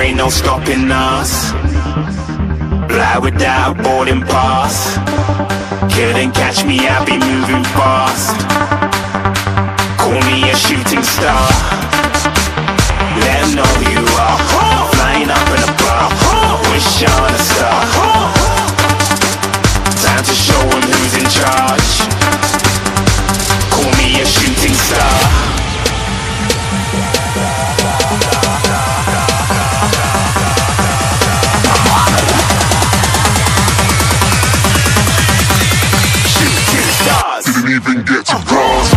ain't no stopping us. Fly without boarding pass. Couldn't catch me, I'll be moving fast even get to run.